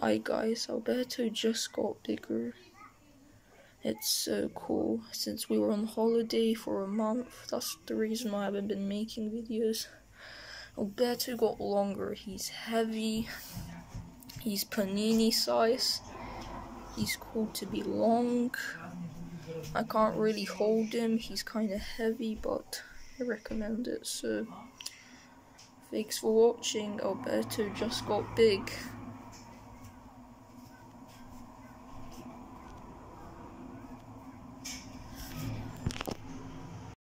Hi guys, Alberto just got bigger. It's so cool. Since we were on holiday for a month, that's the reason why I haven't been making videos. Alberto got longer. He's heavy. He's panini size. He's cool to be long. I can't really hold him. He's kind of heavy, but I recommend it. So, thanks for watching. Alberto just got big.